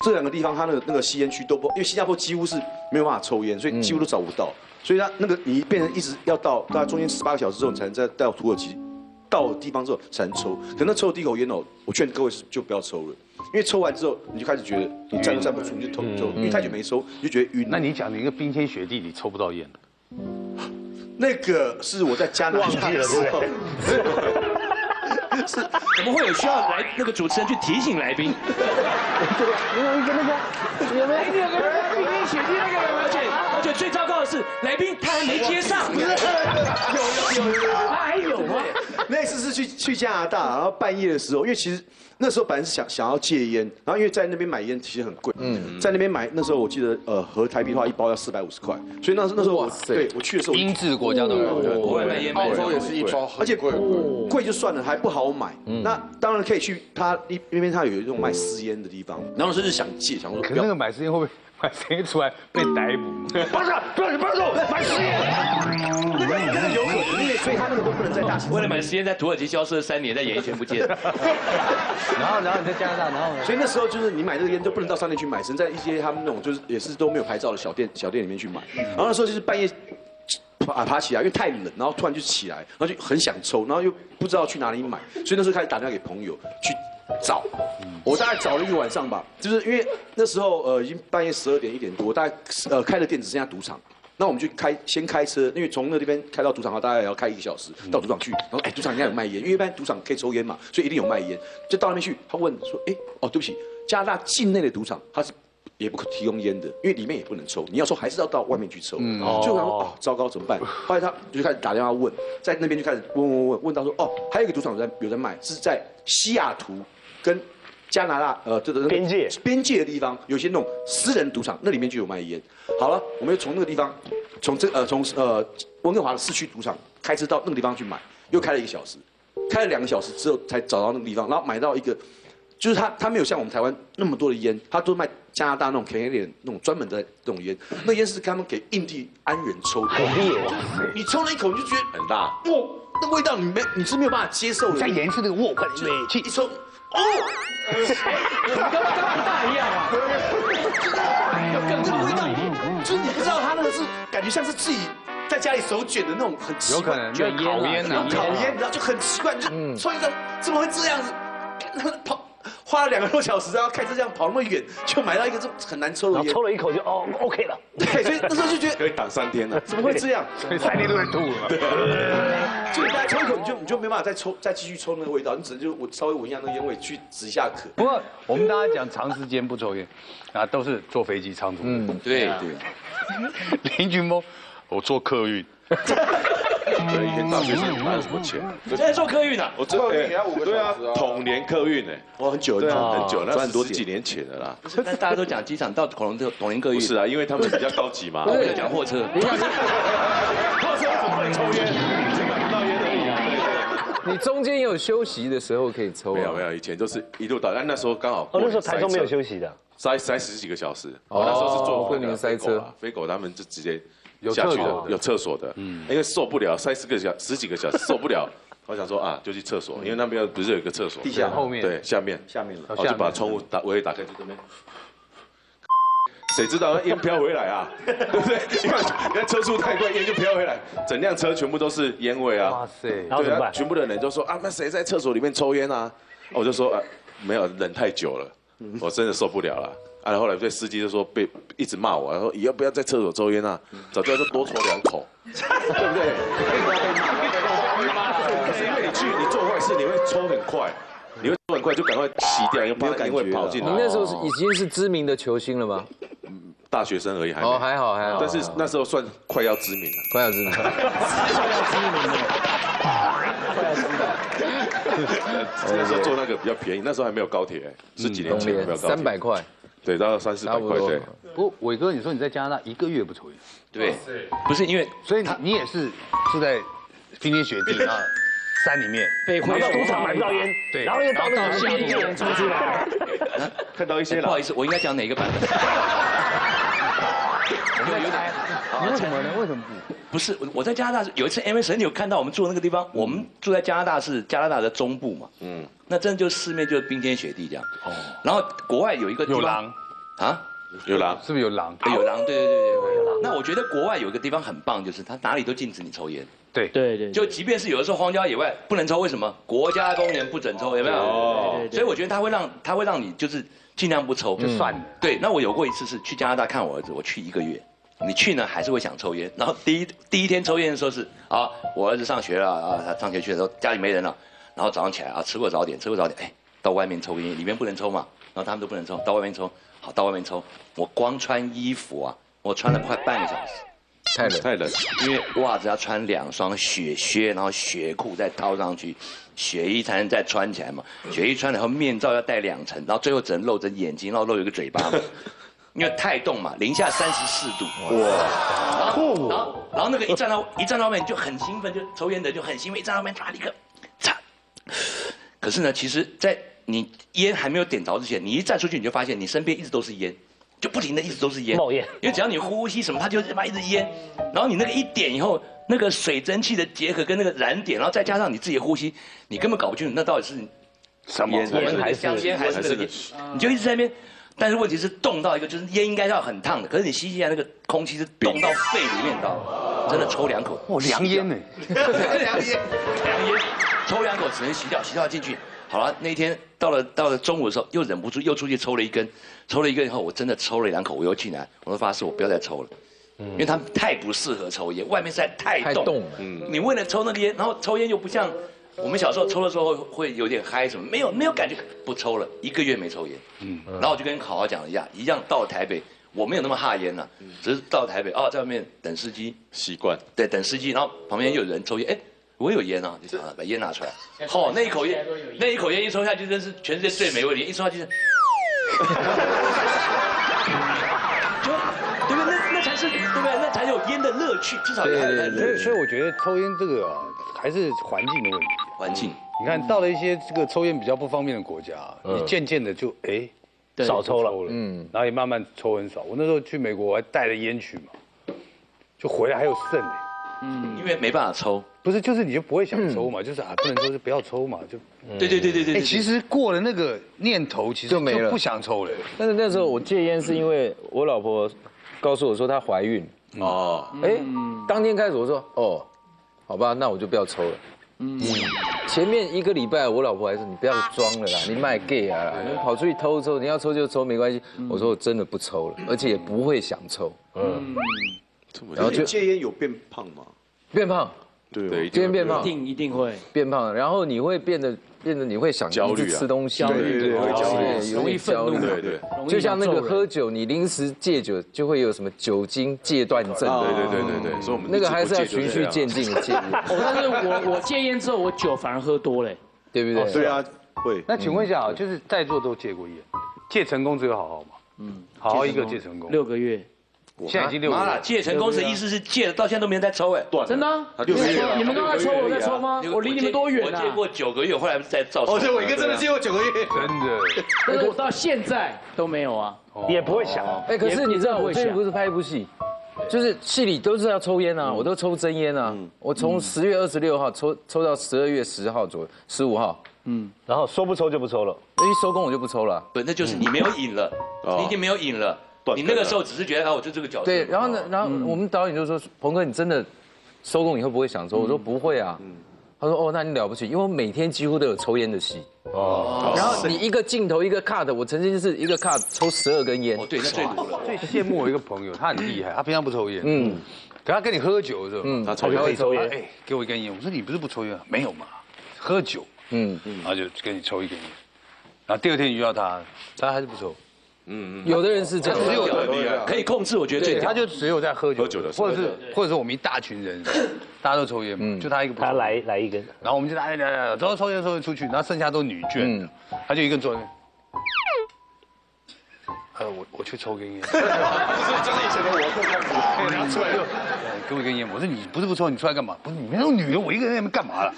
这两个地方它那个那个吸烟区都不，因为新加坡几乎是没有办法抽烟，所以几乎都找不到。所以它那个你变成一直要到大概中间十八个小时之后，你才能再到土耳其。到地方之后才能抽，可能抽第一口烟哦，我劝各位是就不要抽了，因为抽完之后你就开始觉得你站都站不住，你就头就，因为太久没抽你就觉得晕。那你讲你一个冰天雪地你抽不到烟那个是我在加拿大的时候。是，我们会有需要来那个主持人去提醒来宾。对，有一个那个有没有？有没有冰天雪地那个？而且而且最糟糕的是，来宾他还没接上。有有有有，他还有吗？那次是去去加拿大，然后半夜的时候，因为其实那时候本来是想想要戒烟，然后因为在那边买烟其实很贵，嗯，在那边买那时候我记得呃合台币的话一包要四百五十块，所以那那时候我对我去的时候，英制国家的国外买烟，澳洲也是一包，而且贵贵就算了，还不好买。那当然可以去他一那边他有一种卖私烟的地方，然后甚至想戒，想说可那个买私烟会不会？买谁出来被逮捕？不是，不是，不是，买实验。那个那个有可能，因为所以他那个都不能在大。为了买实验，在土耳其消失了三年，在演艺圈不见。然后，然后你在加拿大，然后所以那时候就是你买这个烟就不能到商店去买，只能在一些他们那种就是也是都没有牌照的小店小店里面去买。然后那时候就是半夜爬爬起来，因为太冷，然后突然就起来，然后就很想抽，然后又不知道去哪里买，所以那时候开始打电话给朋友去。找，我大概找了一个晚上吧，就是因为那时候呃已经半夜十二点一点多，大概呃开了店只剩下赌场，那我们就开先开车，因为从那边开到赌场的话大概要开一个小时，到赌场去，然后哎赌场应该有卖烟，因为一般赌场可以抽烟嘛，所以一定有卖烟，就到那边去，他问说哎哦对不起，加拿大境内的赌场他是也不可提供烟的，因为里面也不能抽，你要抽还是要到外面去抽，就然后哦糟糕怎么办？后来他就开始打电话问，在那边就开始问问问问到说哦还有一个赌场有在有在卖，是在西雅图。跟加拿大呃，这个边界。边界的地方，有些那种私人赌场，那里面就有卖烟。好了，我们又从那个地方，从这呃从呃温哥华的市区赌场开车到那个地方去买，又开了一个小时，开了两个小时之后才找到那个地方，然后买到一个，就是他他没有像我们台湾那么多的烟，他都卖加拿大那种 Canadian 那种专门的那种烟，那烟是他们给印第安人抽的，你抽了一口你就觉得很大，哇，那味道你没你是没有办法接受的，再延续那个握感，去一抽。哦，跟刚大一样啊！有更多味道，就是你不知道他那个是感觉像是自己在家里手卷的那种很奇怪，卷烟呢，烤烟，你知道就很奇怪，就抽一个怎么会这样子？跑。花了两个多小时，然后开车这样跑那么远，就买到一个这很难抽的烟，抽了一口就哦，OK 了。对，所以那时候就觉得可以挡三天了。怎么会这样？三天都在吐了。对，就大家抽一口，你就你就没办法再抽，再继续抽那个味道，你只能就我稍微闻一下那个烟味去止一下渴。不过我们大家讲长时间不抽烟，啊，都是坐飞机长途。嗯，对对。林俊峰，我坐客运。对，以前大学生哪有什么钱？现在做客运的，我客运要五个对啊，统联客运哎，我很久很久很久，那很多几年前的啦。那大家都讲机场到统联统联客运，不是啊，因为他们比较高级嘛。我们讲货车，货车怎么会抽烟？买不到烟而已啊。你中间有休息的时候可以抽？没有没有，以前都是一路到，但那时候刚好。哦，那时候台中没有休息的，塞塞十几个小时。哦，那时候是坐客运塞车，飞狗他们就直接。有下去的，有厕所的，嗯，因为受不了，塞十个小十几个小时受不了，我想说啊，就去厕所，因为那边不是有一个厕所，地下后面，对，下面，下面了，我就把窗户打，我也打开，就这边，谁知道烟飘回来啊，对不对？因为车速太快，烟就飘回来，整辆车全部都是烟味啊，哇塞，然后啊，全部的人都说啊，那谁在厕所里面抽烟啊？我就说啊，没有，忍太久了，我真的受不了了。啊，后来这司机就说被一直骂我，然后以后不要在厕所抽烟啊，早知道就多抽两口，对不对？因为你去你做坏事，你会抽很快，你会抽很快就赶快洗掉，因为怕因为跑进来。你那时候是已经是知名的球星了吗？大学生而已，还哦还好还好，但是那时候算快要知名了，快要知名，快要知名了，快要知名。那时候坐那个比较便宜，那时候还没有高铁，十几年前没有高铁，三百块，对，大概三四百块对。不过，伟哥，你说你在加拿大一个月不抽烟，对，不是因为，所以你你也是是在冰天雪地啊，山里面，被回到赌场买不到烟，对，然后又到那个夏天抽出来，看到一些了，不好意思，我应该讲哪个版本？有有点，你为什么呢？为什么不？不是，我在加拿大有一次 M S，你有看到我们住的那个地方？我们住在加拿大是加拿大的中部嘛？嗯，那真的就四面就是冰天雪地这样。哦，然后国外有一个有狼，啊，有狼，是不是有狼？有狼，对对对对，有狼。那我觉得国外有一个地方很棒，就是它哪里都禁止你抽烟。对对对，就即便是有的时候荒郊野外不能抽，为什么？国家公园不准抽，有没有？哦，所以我觉得他会让他会让你就是尽量不抽就算了。对，那我有过一次是去加拿大看我儿子，我去一个月。你去呢，还是会想抽烟。然后第一第一天抽烟的时候是啊，我儿子上学了啊，他上学去的时候家里没人了。然后早上起来啊，吃过早点，吃过早点，哎，到外面抽烟，里面不能抽嘛。然后他们都不能抽，到外面抽。好，到外面抽。我光穿衣服啊，我穿了快半个小时，太冷太冷，因为袜子要穿两双雪靴，然后雪裤再套上去，雪衣才能再穿起来嘛。雪衣穿了以后，面罩要戴两层，然后最后只能露着眼睛，然后露一个嘴巴嘛。因为太冻嘛，零下三十四度，哇！然后，然后，然后那个一站到一站到外面就很兴奋，就抽烟的就很兴奋，一站到外面唰立刻，擦。可是呢，其实，在你烟还没有点着之前，你一站出去，你就发现你身边一直都是烟，就不停的一直都是烟冒烟。因为只要你呼吸什么，它就他妈一直烟。然后你那个一点以后，那个水蒸气的结合跟那个燃点，然后再加上你自己的呼吸，你根本搞不清楚那到底是什么烟还是香烟还是那个，你就一直在那边。但是问题是冻到一个，就是烟应该要很烫的，可是你吸进来那个空气是冻到肺里面到，真的抽两口，哦，凉烟呢？凉烟，凉烟，抽两口只能吸掉，吸掉进去。好了，那天到了到了中午的时候，又忍不住又出去抽了一根，抽了一根以后，我真的抽了两口，我又进来，我说发誓我不要再抽了，因为他们太不适合抽烟，外面实在太冻，嗯，你为了抽那个烟，然后抽烟又不像。我们小时候抽的时候会有点嗨什么，没有没有感觉，不抽了一个月没抽烟，嗯，然后我就跟好好讲一下，一样到台北，我没有那么哈烟了，只是到台北哦，在外面等司机，习惯，对，等司机，然后旁边又有人抽烟，哎，我有烟啊，就把烟拿出来，好，那一口烟，那一口烟一抽下去真是全世界最美味的烟，一抽下去，是对不对？那才有烟的乐趣，至少有所以。所以我觉得抽烟这个啊。还是环境的问题。环境，你看到了一些这个抽烟比较不方便的国家，你渐渐的就哎少抽了，嗯，然后也慢慢抽很少。我那时候去美国，我还带了烟去嘛，就回来还有剩哎，嗯，因为没办法抽，不是，就是你就不会想抽嘛，就是啊，不能抽就不要抽嘛，就，对对对对对。哎，其实过了那个念头，其实就没了，不想抽了。但是那时候我戒烟是因为我老婆告诉我说她怀孕，哦，哎，当天开始我说哦。好吧，那我就不要抽了。嗯，前面一个礼拜，我老婆还说你不要装了啦，你卖 gay 啊，你跑出去偷抽，你要抽就抽没关系。我说我真的不抽了，而且也不会想抽。嗯，然后就戒烟有变胖吗？变胖，对，戒烟变胖，一定一定会变胖。然后你会变得。变得你会想焦虑吃东西，焦虑对，焦虑，容易焦虑，对对，就像那个喝酒，你临时戒酒就会有什么酒精戒断症，对对对对对，所以我们那个还是要循序渐进的戒。但是我我戒烟之后，我酒反而喝多了，对不对？对啊，会。那请问一下啊，就是在座都戒过烟，戒成功只有好好吗？嗯，好好一个戒成功，六个月。现在已经六了，戒成功的意思是戒了，到现在都没人在抽哎，真的？你们刚才抽，我在抽吗？我离你们多远啊？我戒过九个月，后来在造。哦，对，伟哥真的戒过九个月，真的。但是我到现在都没有啊，也不会想。哎，可是你知道，我最近不是拍一部戏，就是戏里都是要抽烟啊，我都抽真烟啊。我从十月二十六号抽抽到十二月十号左右，十五号。嗯，然后说不抽就不抽了，一收工我就不抽了。对，那就是你没有瘾了，你已经没有瘾了。你那个时候只是觉得啊，我就这个角色。对，然后呢，然后我们导演就说：“鹏哥，你真的收工以后不会想抽？”我说：“不会啊。”他说：“哦，那你了不起，因为我每天几乎都有抽烟的戏。”哦。然后你一个镜头一个 cut，我曾经就是一个 cut 抽十二根烟。哦，对，那最。最羡慕我一个朋友，他很厉害，他平常不抽烟。嗯。等他跟你喝酒的时候，嗯，他抽烟。抽烟。哎，给我一根烟。我说你不是不抽烟没有嘛，喝酒。嗯嗯。然后就跟你抽一根烟。然后第二天你遇到他，他还是不抽。嗯嗯，有的人是这样，只有可以控制，我觉得对，他就只有在喝酒，喝酒的时候，或者是或者是我们一大群人，大家都抽烟，嗯，就他一个，他来来一根，然后我们就来来来来，都抽烟抽烟出去，然后剩下都女眷，他就一个人坐呃，我我去抽根烟，就是以前的我会这样子，拿出来就，给我一根烟，我说你不是不抽，你出来干嘛？不是你们那种女人，我一个人在那边干嘛了？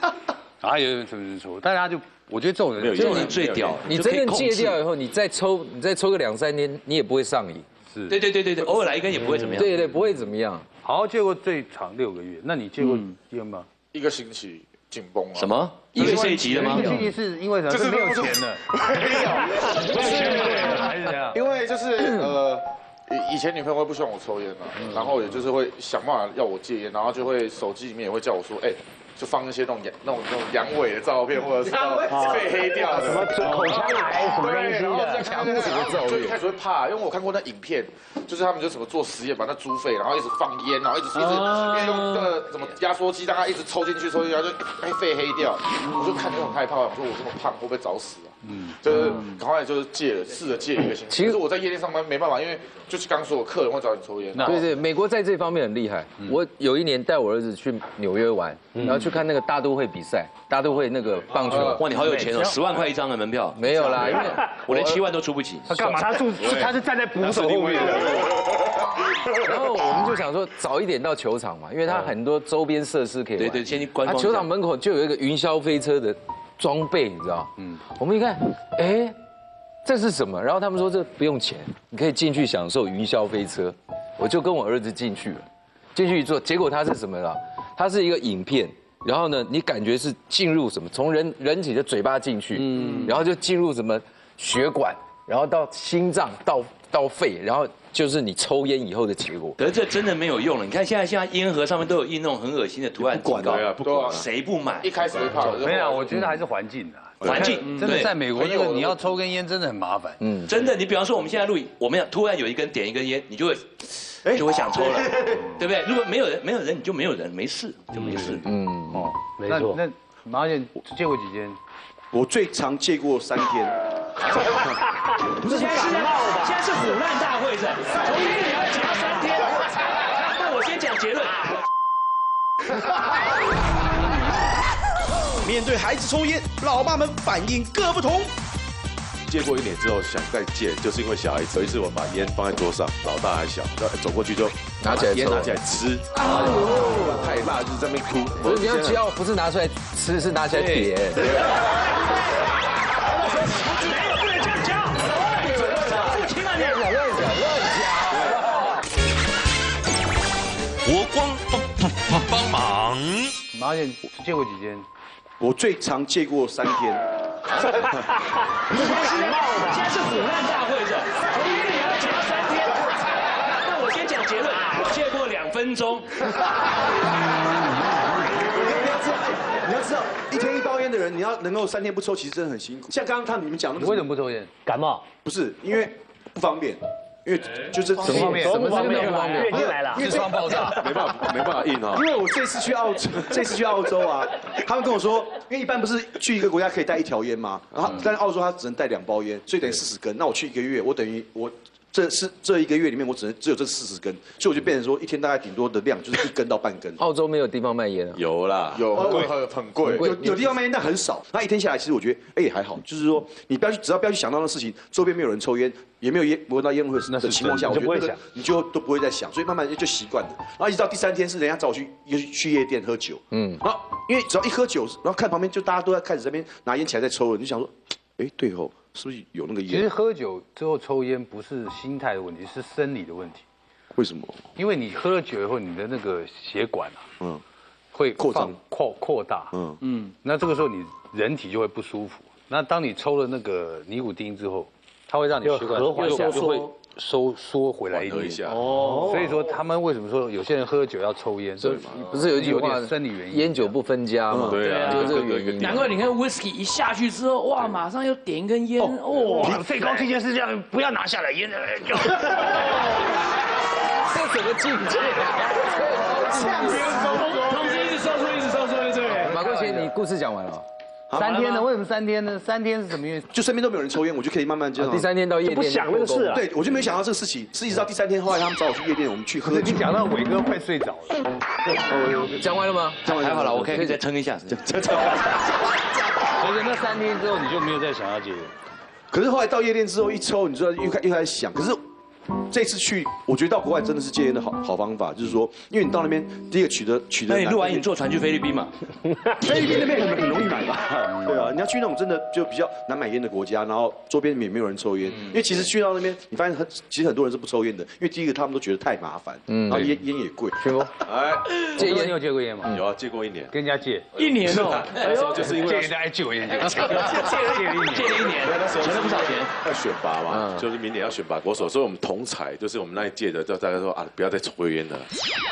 然后有人抽抽抽，大家就。我觉得这种人这种人最屌，你真正戒掉以后，你再抽，你再抽个两三天，你也不会上瘾。是，对对对对对，偶尔来一根也不会怎么样。对对，不会怎么样。好，戒过最长六个月，那你戒过烟吗？一个星期紧绷了。什么？因为这一集的吗？一个星期是因为什么？就是没有钱的。没有，还是这样？因为就是呃，以以前女朋友会不希望我抽烟嘛，然后也就是会想办法要我戒烟，然后就会手机里面也会叫我说，哎。就放一些那种阳那种那种阳痿的照片，或者是被黑掉的，什么口腔癌什么东西的，强迫什么就一开始会怕，因为我看过那影片，就是他们就什么做实验，把那猪肺，然后一直放烟，然后一直一直因为用那个什么压缩机，让它一直抽进去，抽进去，然后就哎肺黑掉，我就看就很害怕，我说我这么胖会不会早死啊？嗯，就是赶快就是戒了，试着戒一个星期。其实我在夜店上班没办法，因为就是刚说客人会找你抽烟。对对，美国在这方面很厉害。我有一年带我儿子去纽约玩，然后去看那个大都会比赛，大都会那个棒球。哇，你好有钱哦，十万块一张的门票。没有啦，因为我连七万都出不起。他干嘛？他住他是站在捕手后面。然后我们就想说早一点到球场嘛，因为他很多周边设施可以。对对，先去观光。球场门口就有一个云霄飞车的。装备你知道？嗯，我们一看，哎，这是什么？然后他们说这不用钱，你可以进去享受云霄飞车。我就跟我儿子进去了，进去一坐，结果它是什么了？它是一个影片，然后呢，你感觉是进入什么？从人人体的嘴巴进去，嗯，然后就进入什么血管，然后到心脏，到到肺，然后。就是你抽烟以后的结果，可是这真的没有用了。你看现在现在烟盒上面都有印那种很恶心的图案，不管啊，不管谁不买，一开始会怕。没有，我觉得还是环境的。环境真的在美国，因为你要抽根烟真的很麻烦。嗯，真的，你比方说我们现在录影，我们要突然有一根点一根烟，你就会，就会想抽了，对不对？如果没有人，没有人你就没有人，没事就没事。嗯哦，没错。那马姐借过几天？我最长借过三天。不 是现在是现在是虎烂大会是，从一个礼拜讲到三天。那我先讲结论。面对孩子抽烟，老爸们反应各不同。戒过一年之后想再戒，就是因为小孩子。有一次我把烟放在桌上，老大还小，走过去就拿起来烟拿起来吃。哎呦，太辣，就是在那边哭。不是你要要不是拿出来吃，是拿起来点。帮忙！马姐借过几天？我最长借过三天。现在是腐烂大会是，从一个礼拜戒到三天。那我先讲结论，我借过两分钟。你要知道，一天一包烟的人，你要能够三天不抽，其实真的很辛苦。像刚刚他你们讲的，你为什么不抽烟？感冒？不是，因为不方便。因为就是什么方面？什么方面？月经来了，痔疮爆炸，没办法，没办法硬啊。因为我这次去澳洲，这次去澳洲啊，他们跟我说，因为一般不是去一个国家可以带一条烟吗？然后但是澳洲他只能带两包烟，所以等于四十根。那我去一个月，我等于我。这是这一个月里面，我只能只有这四十根，所以我就变成说，一天大概顶多的量就是一根到半根。澳洲没有地方卖烟啊？有啦，有很很贵，有有地方卖烟，但很少。那一天下来，其实我觉得，哎，还好，就是说，你不要去，只要不要去想到那事情，周边没有人抽烟，也没有烟闻到烟味的情况下，我觉得你就都不会再想，所以慢慢就习惯了。然后一直到第三天是人家找我去去夜店喝酒，嗯，然后，因为只要一喝酒，然后看旁边就大家都在开始这边拿烟起来在抽了，你想说，哎，对哦。是不是有那个烟？其实喝酒之后抽烟不是心态的问题，是生理的问题。为什么？因为你喝了酒以后，你的那个血管啊，嗯，会扩张、扩扩大，嗯嗯，那这个时候你人体就会不舒服。那当你抽了那个尼古丁之后，它会让你血管就会收缩回来一点。哦，所以说他们为什么说有些人喝酒要抽烟？对嘛？不是有一句话，生理原因，烟酒不分家嘛？对啊，就这个原因。难怪你看 whisky 一下去之后，哇，马上又点一根烟，哦，最高境界是这样，不要拿下来烟的。这什么境界？同时一直收缩，一直收缩，对。马国贤，你故事讲完了。三天呢？为什么三天呢？三天是什么原因？就身边都没有人抽烟，我就可以慢慢这样。第三天到夜店不想那个事啊。对，我就没想到这个事情，是一直到第三天，后来他们找我去夜店，我们去喝。你讲到伟哥快睡着了。讲完了吗？讲完还好了，我可以再撑一下。所以那三天之后你就没有再想要戒烟。可是后来到夜店之后一抽，你知道又开又开始想，可是。这次去，我觉得到国外真的是戒烟的好好方法，就是说，因为你到那边，第一个取得取得。那你录完影坐船去菲律宾嘛？菲律宾那边很很容易买吧？对啊，你要去那种真的就比较难买烟的国家，然后周边也没有人抽烟，因为其实去到那边，你发现很其实很多人是不抽烟的，因为第一个他们都觉得太麻烦，然后烟烟也贵。师傅，哎，戒烟你有戒过烟吗？有啊，戒过一年。跟人家戒一年哦，那时候就是因为戒人家戒烟，戒戒了一年，戒了一年，存了不少钱。要选拔嘛，就是明年要选拔国手，所以我们同彩就是我们。那一届的，就大家说啊，不要再抽烟了。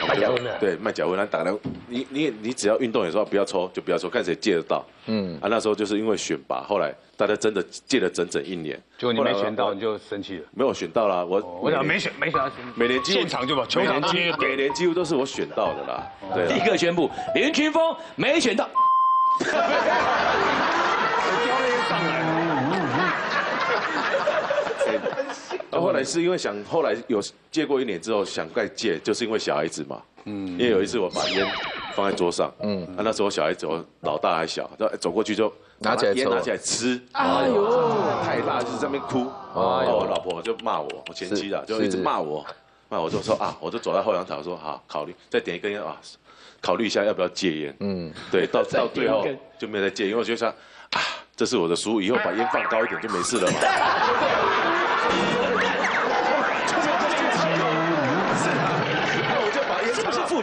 卖假烟的，对，卖假烟。那打了，你你你只要运动，有时候不要抽，就不要抽，看谁戒得到。嗯，啊，那时候就是因为选拔，后来大家真的戒了整整一年。就你没选到，你就生气了。没有选到啦，我我想没选，没选到。每年现场就把球场接，每年几乎都是我选到的啦。对，立刻宣布林群峰没选到。教练上来。后来是因为想，后来有戒过一年之后想再戒，就是因为小孩子嘛。嗯。因为有一次我把烟放在桌上，嗯，啊那时候小孩子，老大还小，走过去就拿起来烟拿起来吃。哎呦，太辣，就是在那边哭。哦。我老婆就骂我，我前妻的就一直骂我，骂我就说啊，我就走到后阳台说好，考虑再点一根烟啊，考虑一下要不要戒烟。嗯。对，到 到最后就没有再戒，因为我就想啊，这是我的书，以后把烟放高一点就没事了嘛。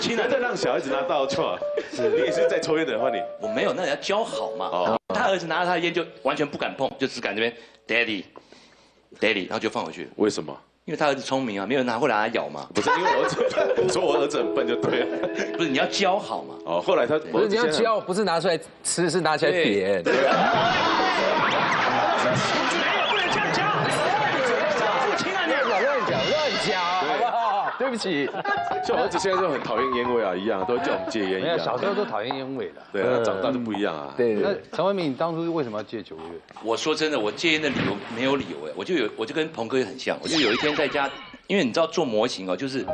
父亲呢？再让小孩子拿到错，是你也是在抽烟的话，你我没有，那要教好嘛。哦，他儿子拿着他的烟就完全不敢碰，就只敢这边，daddy，daddy，然后就放回去。为什么？因为他儿子聪明啊，没有人拿过来他咬嘛。不是因为我儿子，说我儿子很笨就对了。不是你要教好嘛。哦，后来他不是你要教，不是拿出来吃，是拿起来点。对啊。对不起，像我儿子现在就很讨厌烟味啊，一样都叫我们戒烟一样。小时候都讨厌烟味的，对啊，长大就不一样啊。对，那陈文明，你当初为什么要戒九个月？我说真的，我戒烟的理由没有理由哎，我就有，我就跟鹏哥也很像，我就有一天在家，因为你知道做模型哦，就是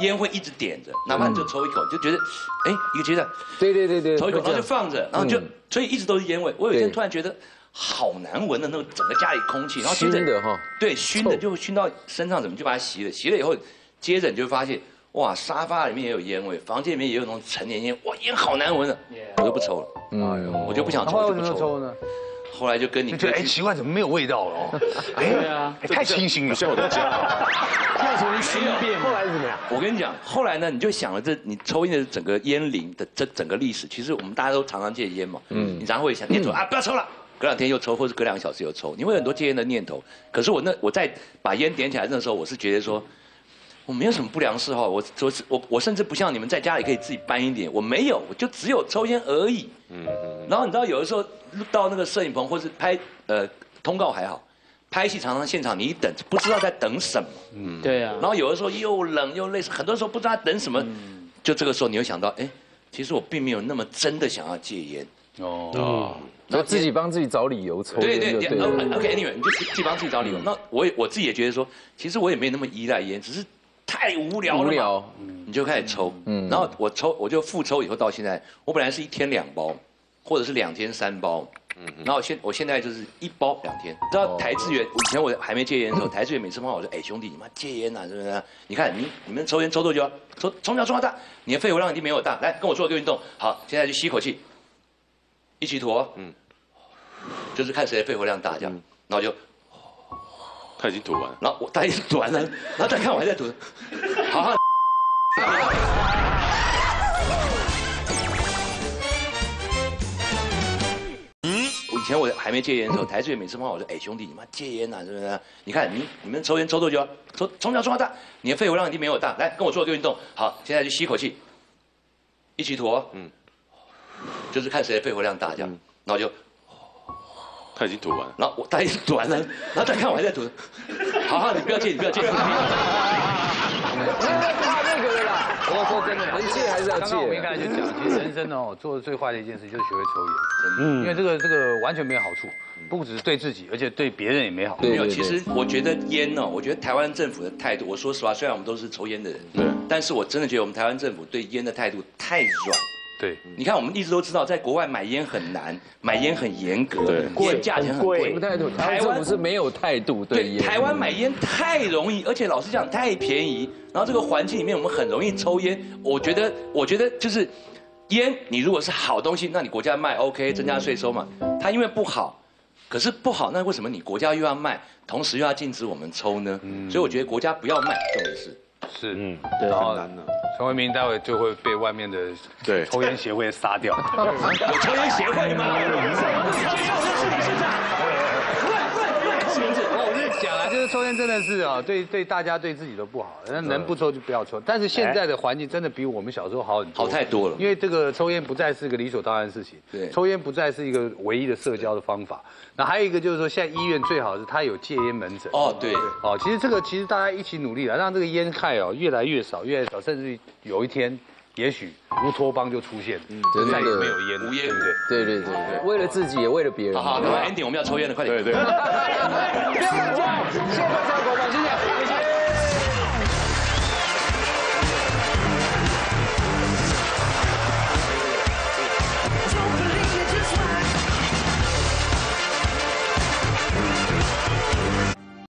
烟会一直点着，哪怕你就抽一口，就觉得，哎，一个阶段，对对对对，抽一口然后就放着，然后就，所以一直都是烟味。我有一天突然觉得好难闻的那种整个家里空气，然后熏的哈，对，熏的就熏到身上，怎么就把它洗了？洗了以后。接着你就发现，哇，沙发里面也有烟味，房间里面也有那种陈年烟，哇，烟好难闻的，我就不抽了，嗯，我就不想抽，就不抽呢。后来就跟你觉得，哎，奇怪，怎么没有味道了？对啊，太清新了，像我的家，要重新熏遍。后来是怎么样？我跟你讲，后来呢，你就想了这你抽烟的整个烟龄的这整个历史，其实我们大家都常常戒烟嘛，嗯，你然后会想，念头啊，不要抽了，隔两天又抽，或者隔两个小时又抽，你会很多戒烟的念头。可是我那我在把烟点起来那时候，我是觉得说。我没有什么不良嗜好，我我我我甚至不像你们在家里可以自己搬一点，我没有，我就只有抽烟而已。嗯嗯。然后你知道有的时候到那个摄影棚或是拍呃通告还好，拍戏常常现场你一等不知道在等什么。嗯。对啊。然后有的时候又冷又累，很多时候不知道等什么，就这个时候你会想到，哎，其实我并没有那么真的想要戒烟。哦。哦。然后自己帮自己找理由抽对对对。OK，Anyway，你就自己帮自己找理由。那我也我自己也觉得说，其实我也没有那么依赖烟，只是。太无聊了，无聊，你就开始抽，嗯，然后我抽，我就复抽以后到现在，我本来是一天两包，或者是两天三包，嗯，然后现我现在就是一包两天。知道台志远以前我还没戒烟的时候，台志远每次碰我说，哎兄弟，你妈戒烟呐，是不是？你看你你们抽烟抽多久？抽从小抽到大，你的肺活量一定没我大。来跟我做个运动，好，现在就吸一口气，一起吐哦，嗯，就是看谁的肺活量大这样，然后就。他已经吐完了，然后我他已经吐完了，然后再看我还在吐，好好。嗯，我以前我还没戒烟的时候，台志远每次骂我说：“哎，兄弟，你妈戒烟呐？是不是？你看你你们抽烟抽多久？抽从小抽到大，你的肺活量一定没有大。来，跟我做个运动。好，现在就吸一口气，一起吐哦。嗯，就是看谁的肺活量大这样。然后就，他已经吐完，然后我他已经吐完了，然后再看我还在吐。好好，你不要借，你不要戒。我说真的，能戒还是要戒。刚刚我们刚才就讲，其实人生哦，做的最坏的一件事就是学会抽烟，嗯，因为这个这个完全没有好处，不只是对自己，而且对别人也没好。没有，其实我觉得烟呢，我觉得台湾政府的态度，我说实话，虽然我们都是抽烟的人，对，但是我真的觉得我们台湾政府对烟的态度太软。对，你看我们一直都知道，在国外买烟很难，买烟很严格，烟价钱很贵。台湾是没有态度，对，台湾买烟太容易，而且老实讲太便宜。然后这个环境里面，我们很容易抽烟。我觉得，我觉得就是烟，你如果是好东西，那你国家卖 OK，增加税收嘛。它因为不好，可是不好，那为什么你国家又要卖，同时又要禁止我们抽呢？所以我觉得国家不要卖这种事。是，嗯，对，很难的。陈为民待会就会被外面的对抽烟协会杀掉。有 抽烟协会吗？抽烟真的是啊，对对大家对自己都不好，那能不抽就不要抽。但是现在的环境真的比我们小时候好很多，好太多了。因为这个抽烟不再是个理所当然的事情，对，抽烟不再是一个唯一的社交的方法。那还有一个就是说，现在医院最好是它有戒烟门诊。哦，对，哦，其实这个其实大家一起努力了，让这个烟害哦越来越少，越来越少，甚至有一天。也许乌托邦就出现，嗯，再也没有烟，无烟，对对对对对，为了自己也为了别人。好，那么 ending 我们要抽烟了，快点。对对。不要乱谢谢，谢谢。